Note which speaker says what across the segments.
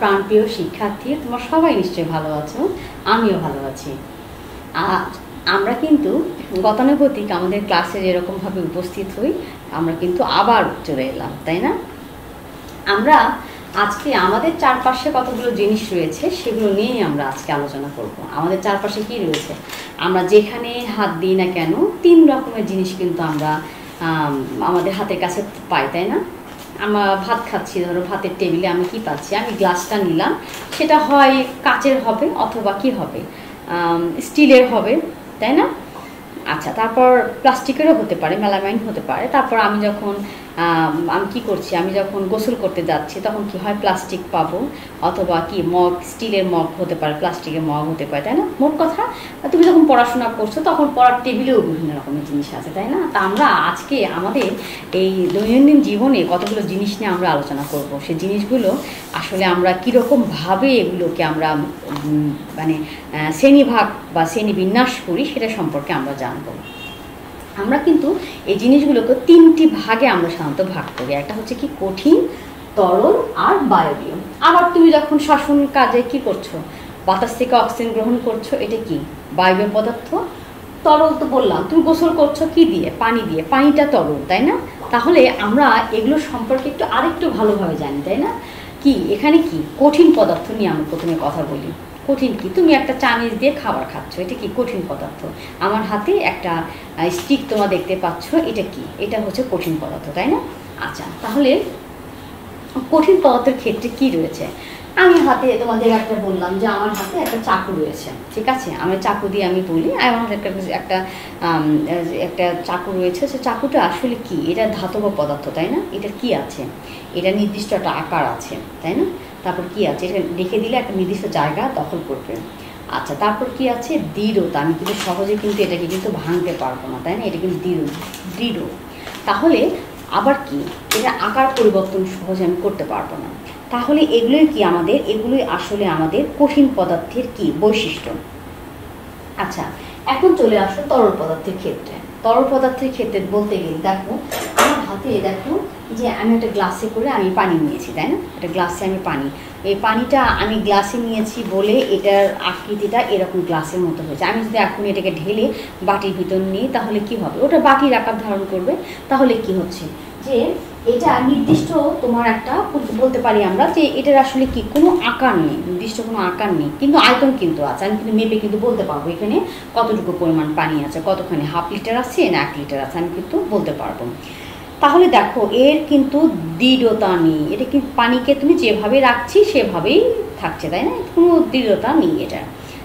Speaker 1: প্রাণপ্রিয় শিক্ষার্থী, তোমরা সবাই নিশ্চয়ই ভালো আছো, আমিও ভালো আছি। আর আমরা কিন্তু গতানুগতিক আমাদের ক্লাসে যেরকমভাবে উপস্থিত হই, আমরা কিন্তু আবার চলে এলাম, তাই না? আমরা আজকে আমাদের চারপাশে কতগুলো জিনিস রয়েছে, সেগুলো নিয়েই আমরা আজকে আলোচনা করব। আমাদের চারপাশে কি রয়েছে? আমরা যেখানে হাত দিই না কেন, তিন রকমের জিনিস কিন্তু আমরা আমাদের হাতের কাছে পাই, তাই না? আমরা ভাত খাচ্ছি, ধরো ভাতের টেবিলে আমি কি পাচ্ছি? আমি গ্লাসটা নিলাম। সেটা হয় কাচের হবে অথবা কি হবে? স্টিলের হবে, তাই না? আচ্ছা তারপর প্লাস্টিকেরও হতে পারে মেলামাইন হতে পারে। তারপর আমি যখন আম, কি করছি? আমি যখন গোসল করতে যাচ্ছি তখন কি হয়? প্লাস্টিক পাবো। অথবা কি মগ স্টিলের মগ হতে পারে প্লাস্টিকের মগ হতে পারে তাই না? মোট কথা তুমি যখন পড়াশোনা করছ তখন পড়ার টেবিলেও বিভিন্ন রকমের জিনিস আছে তাই না? তা আমরা আজকে আমাদের এই দৈনন্দিন জীবনে কতগুলো জিনিস নিয়ে আমরা আলোচনা করব? সেই জিনিসগুলো আসলে আমরা কীরকমভাবে এগুলোকে আমরা মানে শ্রেণীভাগ বা শ্রেণি বিন্যাস করি সেটা সম্পর্কে আমরা জানব। আমরা কিন্তু এই জিনিসগুলোকে তিনটি ভাগে আমরা সাধারণত ভাগ করি। একটা হচ্ছে কি কঠিন, তরল আর বায়বীয়। আবার তুমি যখন শাসন কাজে কি করছ? বাতাস থেকে অক্সিজেন গ্রহণ করছ, এটা কি? বায়বীয় পদার্থ? তরল তো বললাম। তুমি গোসল করছ কি দিয়ে? পানি দিয়ে। পানিটা তরল, তাই না? তাহলে আমরা এগুলো সম্পর্কে একটু আরেকটু ভালোভাবে জানি, তাই না? কি? এখানে কি? কঠিন পদার্থ নিয়ে আমরা প্রথমে কথা বলি। কঠিন কি? তুমি একটা চামিচ দিয়ে খাবার খাচ্ছ, এটা কি কঠিন পদার্থ? আমার হাতে একটা স্টিক তোমরা দেখতে পাচ্ছ, এটা কি? এটা হচ্ছে কঠিন পদার্থ, তাই না? আচ্ছা তাহলে কঠিন পদার্থের ক্ষেত্রে কি রয়েছে? আমি হাতে তোমাদের একটা বললাম যে আমার হাতে একটা চাকু রয়েছে, ঠিক আছে? আমি চাকু দিয়ে আমি বলি আমার একটা একটা একটা চাকু রয়েছে, সে চাকুটা আসলে কি? এটা ধাতব পদার্থ, তাই না? এটা কি আছে? এটা নির্দিষ্ট একটা আকার আছে, তাই না? তারপর কি আছে? এটা রেখে দিলে একটা নির্দিষ্ট জায়গা দখল করবে। আচ্ছা তারপর কি আছে? দৃঢ়তা আমি কিন্তু সহজে কিন্তু এটাকে কিন্তু ভাঙতে পারব না, তাই না? এটা কিন্তু দৃঢ় দৃঢ়। তাহলে আবার কি? এটা আকার পরিবর্তন সহজে আমি করতে পারব না। তাহলে এগুলোই কি আমাদের? এগুলোই আসলে আমাদের কঠিন পদার্থের কি? বৈশিষ্ট্য। আচ্ছা এখন চলে আসো তরল পদার্থের ক্ষেত্রে। তরল পদার্থের ক্ষেত্রে বলতে গেলে দেখো, আমার হাতে দেখো যে আমি একটা গ্লাসে করে আমি পানি নিয়েছি, তাই না? একটা গ্লাসে আমি পানি। এই পানিটা আমি গ্লাসে নিয়েছি বলে এটার আকৃতিটা এরকম গ্লাসের মতো হয়েছে। আমি যদি এখন এটাকে ঢেলে বাটির ভিতর নিই, তাহলে কি হবে? ওটা বাটির আকার ধারণ করবে। তাহলে কি হচ্ছে? যে এটা নির্দিষ্ট তোমার একটা বলতে পারি আমরা যে এটার আসলে কি কোনো আকার নেই, নির্দিষ্ট কোনো আকার নেই। কিন্তু আয়তন কিন্তু আছে। আমি কিন্তু মেপে কিন্তু বলতে পারব এখানে কতটুকু পরিমাণ পানি আছে, কতখানি হাফ লিটার আছে না এক লিটার আছে, আমি কিন্তু বলতে পারব। তাহলে দেখো, এর কিন্তু দৃঢ়তা নেই। এটা কিন্তু পানিকে তুমি যেভাবে রাখছি, সেভাবেই থাকছে, তাই না? কোনো দৃঢ়তা নেই এটা।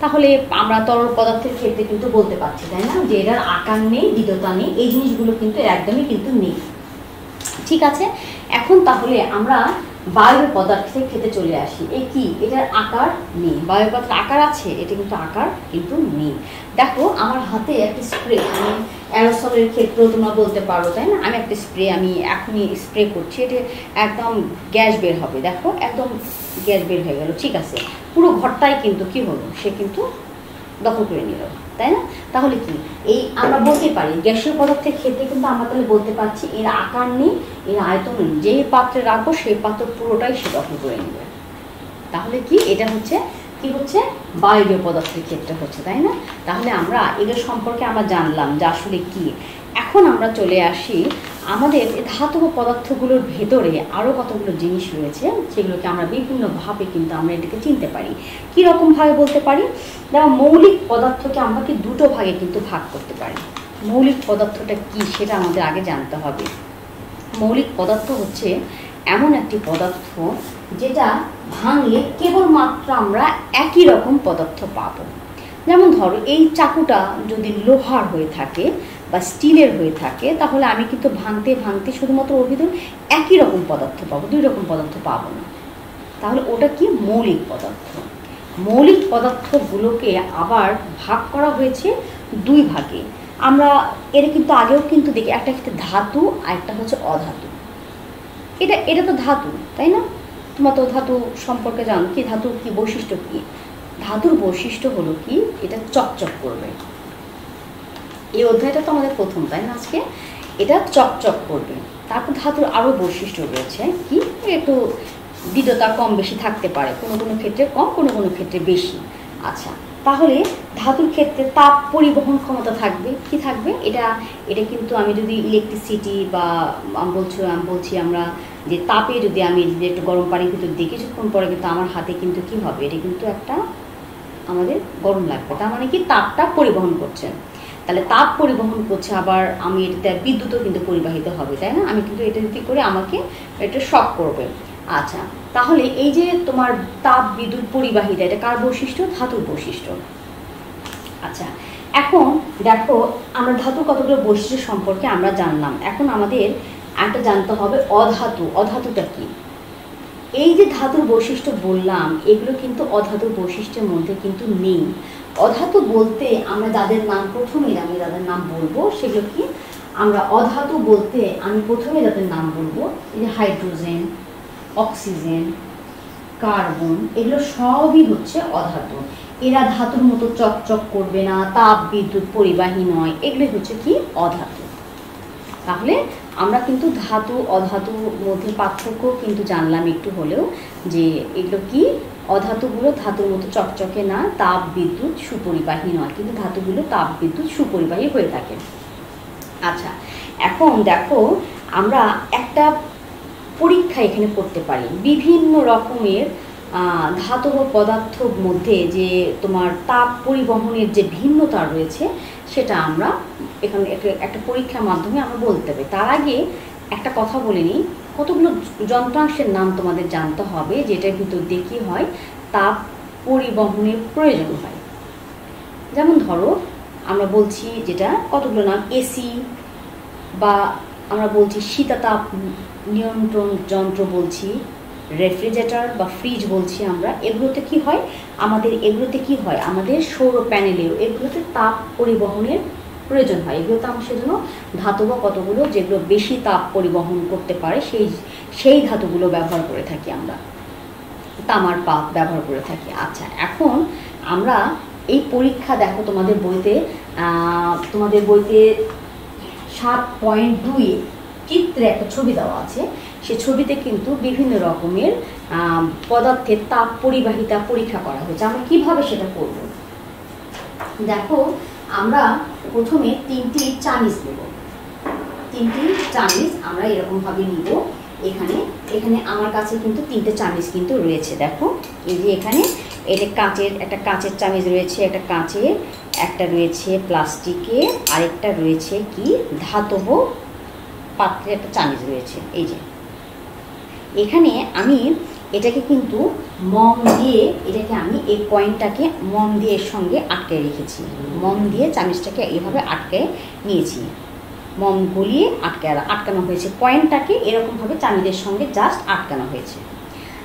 Speaker 1: তাহলে আমরা তরল পদার্থের ক্ষেত্রে কিন্তু বলতে পারছি, তাই না? যে এটার আকার নেই, দৃঢ়তা নেই, এই জিনিসগুলো কিন্তু একদমই কিন্তু নেই। ঠিক আছে? এখন তাহলে আমরা বায়ু পদার্থের ক্ষেত্রে চলে আসি। এ কি? এটার আকার নেই। বায়ু পদার্থের আকার আছে এটা কিন্তু আকার কিন্তু নেই। দেখো, আমার হাতে একটা স্প্রে আমি অ্যারোসলের ক্ষেত্রেও তোমরা বলতে পারো, তাই না? আমি একটা স্প্রে আমি এখনই স্প্রে করছি, এটা একদম গ্যাস বের হবে, দেখো, একদম গ্যাস বের হয়ে গেল, ঠিক আছে? পুরো ঘরটাই কিন্তু কি হলো? সে কিন্তু দখল করে নিল, তাই না? তাহলে কি? এই আমরা বলতে পারি, গ্যাসীয় পদার্থের ক্ষেত্রে কিন্তু আমরা তাহলে বলতে পারছি, এর আকার নেই, এর আয়তন নেই, যেই পাত্রে রাখব, সেই পাত্র পুরোটাই সে দখল করে নেবে। তাহলে কি? এটা হচ্ছে কি হচ্ছে? বায়বীয় পদার্থের ক্ষেত্রে হচ্ছে, তাই না? তাহলে আমরা এদের সম্পর্কে আমরা জানলাম যে আসলে কি। এখন আমরা চলে আসি আমাদের ধাতব পদার্থগুলোর ভেতরে আরও কতগুলো জিনিস রয়েছে, সেগুলোকে আমরা বিভিন্নভাবে কিন্তু আমরা এটাকে চিনতে পারি। কী রকমভাবে বলতে পারি? যেমন মৌলিক পদার্থকে আমরা কি দুটো ভাগে কিন্তু ভাগ করতে পারি। মৌলিক পদার্থটা কি সেটা আমাদের আগে জানতে হবে। মৌলিক পদার্থ হচ্ছে এমন একটি পদার্থ যেটা ভাঙলে কেবলমাত্র আমরা একই রকম পদার্থ পাবো। যেমন ধরো, এই চাকুটা যদি লোহার হয়ে থাকে বা স্টিলের হয়ে থাকে, তাহলে আমি কিন্তু ভাঙতে ভাঙতে শুধুমাত্র ওর একই রকম পদার্থ পাবো, দুই রকম পদার্থ পাবো না। তাহলে ওটা কি? মৌলিক পদার্থ। মৌলিক পদার্থগুলোকে আবার ভাগ করা হয়েছে দুই ভাগে। আমরা এটা কিন্তু আগেও কিন্তু দেখি, একটা হচ্ছে ধাতু আর একটা হচ্ছে অধাতু। এটা এটা তো ধাতু, তাই না? তোমার তো ধাতু সম্পর্কে জানো কি? ধাতুর কি বৈশিষ্ট্য কি? ধাতুর বৈশিষ্ট্য হলো কি? এটা চকচক করবে। এই অধ্যায়টা তো আমাদের প্রথম, তাই না আজকে? এটা চকচক করবে। তারপর ধাতুর আরও বৈশিষ্ট্য রয়েছে কি? একটু দৃঢ়তা কম বেশি থাকতে পারে, কোনো কোনো ক্ষেত্রে কম, কোনো কোনো ক্ষেত্রে বেশি। আচ্ছা তাহলে ধাতুর ক্ষেত্রে তাপ পরিবহন ক্ষমতা থাকবে, কি থাকবে? এটা এটা কিন্তু আমি যদি ইলেকট্রিসিটি বা বলছি বলছি আমরা যে তাপে যদি আমি যদি একটু গরম পানির ভিতর দিই, কিছুক্ষণ পরে কিন্তু আমার হাতে কিন্তু কি হবে? এটা কিন্তু একটা আমাদের গরম লাগবে। তার মানে কি? তাপটা পরিবহন করছে। তাহলে তাপ পরিবহন করছে, আবার আমি এটাতে বিদ্যুৎও কিন্তু পরিবাহিত হবে, তাই না? আমি কিন্তু এটা যদি করে আমাকে এটা শক করবে। আচ্ছা তাহলে এই যে তোমার তাপ বিদ্যুৎ পরিবাহিতা, এটা কার বৈশিষ্ট্য? ধাতুর বৈশিষ্ট্য। আচ্ছা এখন দেখো, আমরা ধাতু কতগুলো বৈশিষ্ট্য সম্পর্কে আমরা জানলাম। এখন আমাদের একটা জানতে হবে, অধাতু। অধাতুটা কি? এই যে ধাতুর বৈশিষ্ট্য বললাম, এগুলো কিন্তু অধাতুর বৈশিষ্ট্যের মধ্যে কিন্তু নেই। অধাতু বলতে আমরা যাদের নাম প্রথমেই, আমি যাদের নাম বলব, সেগুলো কি? আমরা অধাতু বলতে আমি প্রথমে যাদের নাম বলব, এই যে হাইড্রোজেন, অক্সিজেন, কার্বন, এগুলো সবই হচ্ছে অধাতু। এরা ধাতুর মতো চকচক করবে না, তাপ বিদ্যুৎ পরিবাহী নয় এগুলো হচ্ছে কি? অধাতু। তাহলে আমরা কিন্তু ধাতু, অধাতুর মধ্যে পার্থক্য কিন্তু জানলাম একটু হলেও, যে এগুলো কি? অধাতুগুলো ধাতুর মতো চকচকে না, তাপ, বিদ্যুৎ, সুপরিবাহী নয়, কিন্তু ধাতুগুলো তাপ, বিদ্যুৎ, সুপরিবাহী হয়ে থাকে। আচ্ছা এখন দেখো আমরা একটা পরীক্ষা এখানে করতে পারি। বিভিন্ন রকমের ধাতব পদার্থ মধ্যে যে তোমার তাপ পরিবহনের যে ভিন্নতা রয়েছে, সেটা আমরা এখানে একটা পরীক্ষার মাধ্যমে আমরা বলতে হবে তার আগে একটা কথা বলে নিই। কতগুলো যন্ত্রাংশের নাম তোমাদের জানতে হবে, যেটার ভিতর দিয়ে কী হয়? তাপ পরিবহনের প্রয়োজন হয়। যেমন ধরো, আমরা বলছি যেটা, কতগুলো নাম? এসি বা আমরা বলছি শীতাতাপ নিয়ন্ত্রণ যন্ত্র বলছি। রেফ্রিজারেটর বা ফ্রিজ বলছি আমরা, এগুলোতে কি হয়? আমাদের এগুলোতে কি হয়? আমাদের সৌর প্যানেলেও এগুলোতে তাপ পরিবহনের প্রয়োজন হয়। এগুলোতে আমরা সেজন্য ধাতব কতগুলো, যেগুলো বেশি তাপ পরিবহন করতে পারে, সেই সেই ধাতুগুলো ব্যবহার করে থাকি আমরা। তামার পাপ ব্যবহার করে থাকি। আচ্ছা এখন আমরা এই পরীক্ষা দেখো তোমাদের বইতে তোমাদের বইতে সাত পয়েন্ট দুই চিত্রে একটা ছবি দেওয়া আছে। সে ছবিতে কিন্তু বিভিন্ন রকমের পদার্থের তাপ পরিবাহিতা পরীক্ষা করা হয়েছে। আমরা কীভাবে সেটা করব? দেখো, আমরা প্রথমে তিনটি চামিজ নেব। তিনটি চামিজ আমরা এরকমভাবে নিব। এখানে এখানে আমার কাছে কিন্তু তিনটে চামিজ কিন্তু রয়েছে। দেখো, এই যে এখানে, এটা কাঁচের, একটা কাঁচের চামিজ রয়েছে, একটা কাঁচের, একটা রয়েছে প্লাস্টিকের আরেকটা রয়েছে কি? ধাতব পাত্রে একটা চামিজ রয়েছে। এই যে এখানে আমি এটাকে কিন্তু মম দিয়ে, এটাকে আমি এই কয়েনটাকে মম দিয়ে এর সঙ্গে আটকে রেখেছি। মম দিয়ে চামিচটাকে এইভাবে আটকে নিয়েছি। মম গলিয়ে আটকে, আটকানো হয়েছে। কয়েনটাকে এরকমভাবে চামিজের সঙ্গে জাস্ট আটকানো হয়েছে।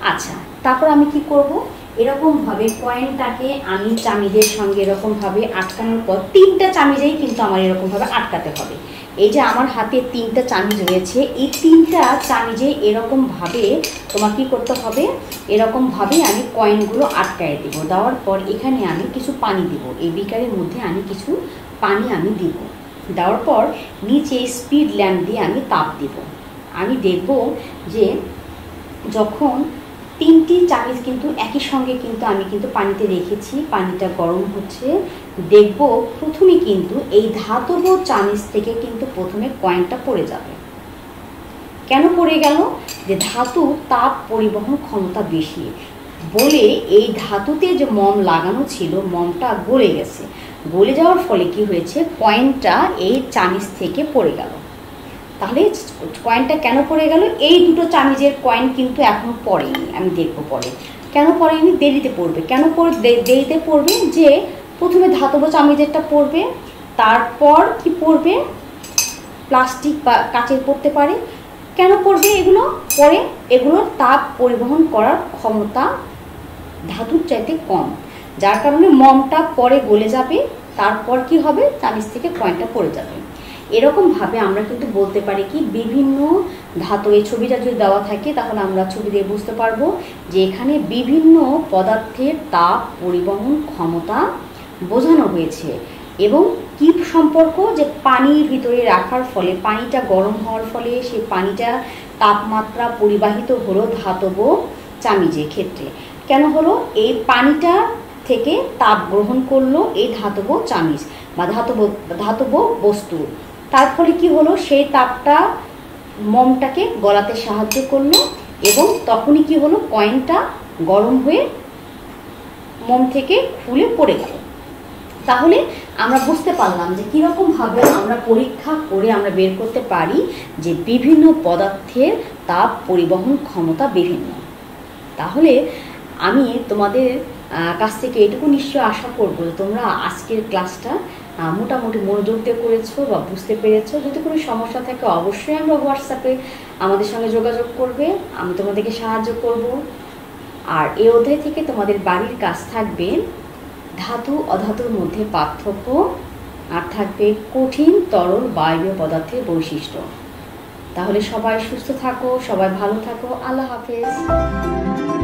Speaker 1: আচ্ছা তারপর আমি কি করব? এরকমভাবে কয়েনটাকে আমি চামিজের সঙ্গে এরকমভাবে আটকানোর পর তিনটা চামিজেই কিন্তু আমার এরকমভাবে আটকাতে হবে। এই যে আমার হাতে তিনটা চামিজ রয়েছে, এই তিনটা চামিজে এরকমভাবে তোমার কী করতে হবে? এরকমভাবে আমি কয়েনগুলো আটকায় দেব। দেওয়ার পর এখানে আমি কিছু পানি দিব। এই বিকারের মধ্যে আমি কিছু পানি আমি দিব। দেওয়ার পর নিচে স্পিড ল্যাম্প দিয়ে আমি তাপ দিব। আমি দেখব যে যখন তিনটি চামিচ কিন্তু একই সঙ্গে কিন্তু আমি কিন্তু পানিতে রেখেছি, পানিটা গরম হচ্ছে। দেখব প্রথমে কিন্তু এই ধাতব চামিচ থেকে কিন্তু প্রথমে কয়েনটা পড়ে যাবে। কেন পড়ে গেল? যে ধাতু তাপ পরিবহন ক্ষমতা বেশি। বলে এই ধাতুতে যে মম লাগানো ছিল, মমটা গলে গেছে। গলে যাওয়ার ফলে কি হয়েছে? কয়েনটা এই চামিচ থেকে পড়ে গেল। তাহলে কয়েনটা কেন পড়ে গেল? এই দুটো চামিজের কয়েন কিন্তু এখনও পড়েনি, আমি দেখব পরে। কেন পড়েনি? দেরিতে পড়বে। কেন দেরিতে পড়বে? যে প্রথমে ধাতব চামিজেরটা পড়বে, তারপর কি পড়বে? প্লাস্টিক বা কাচের পড়তে পারে। কেন পড়বে এগুলো? পরে এগুলোর তাপ পরিবহন করার ক্ষমতা ধাতুর চাইতে কম। যার কারণে মমটা পরে গলে যাবে, তারপর কি হবে? চামিজ থেকে কয়েনটা পড়ে যাবে। এরকমভাবে আমরা কিন্তু বলতে পারি কি, বিভিন্ন ধাতু এই ছবিটা যদি দেওয়া থাকে, তাহলে আমরা ছবি দিয়ে বুঝতে পারব যে এখানে বিভিন্ন পদার্থের তাপ, পরিবহন ক্ষমতা বোঝানো হয়েছে এবং কি সম্পর্ক? যে পানির ভিতরে রাখার ফলে, পানিটা গরম হওয়ার ফলে সেই পানিটা তাপমাত্রা পরিবাহিত হলো ধাতব চামিজের ক্ষেত্রে। কেন হলো? এই পানিটা থেকে তাপ গ্রহণ করল এই ধাতব চামিজ বা ধাতব ধাতব বস্তু। তার ফলে কি হলো? সেই তাপটা মমটাকে গলাতে সাহায্য করল এবং তখনই কি হলো? কয়েনটা গরম হয়ে মোম থেকে খুলে পড়ে গেল। তাহলে আমরা বুঝতে পারলাম যে কীরকমভাবে আমরা পরীক্ষা করে আমরা বের করতে পারি যে বিভিন্ন পদার্থের তাপ পরিবহন ক্ষমতা বিভিন্ন। তাহলে আমি তোমাদের কাছ থেকে এটুকু নিশ্চয় আশা করব তোমরা আজকের ক্লাসটা মোটামুটি মনোযোগ দিয়ে করেছ বা বুঝতে পেরেছ। যদি কোনো সমস্যা থাকে, অবশ্যই আমরা হোয়াটসঅ্যাপে আমাদের সঙ্গে যোগাযোগ করবে। আমি তোমাদেরকে সাহায্য করব। আর এ অধ্যায় থেকে তোমাদের বাড়ির কাজ থাকবে ধাতু, অধাতুর মধ্যে পার্থক্য, আর থাকবে কঠিন, তরল বায়বীয় পদার্থের বৈশিষ্ট্য। তাহলে সবাই সুস্থ থাকো, সবাই ভালো থাকো। আল্লাহ হাফেজ।